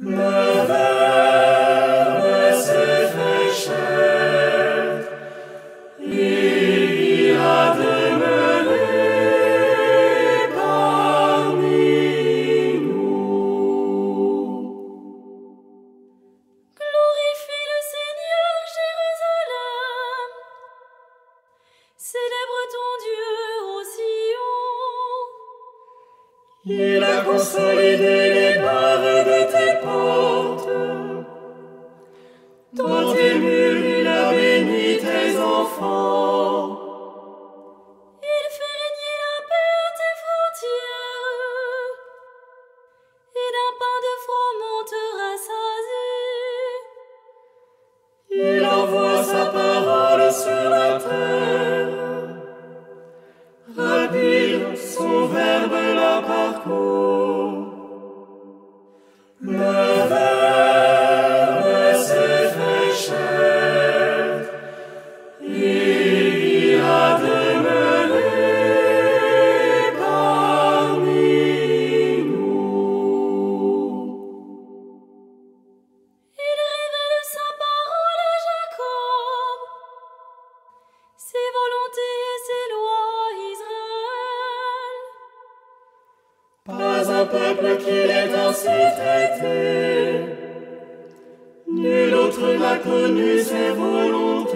Le Verbe s'est fait chair, il a demeuré parmi nous. Glorifie le Seigneur, Jérusalem. Célèbre ton Dieu au Sion. Il a consolidé les barres de il a béni tes enfants. Il fait régner la paix à tes frontières. Et d'un pain de froment te rassasie. Il envoie sa parole sur la terre. Rapide, son verbe la parcourt. Peuple qu'il ait ainsi traité. Nul autre n'a connu ses volontés.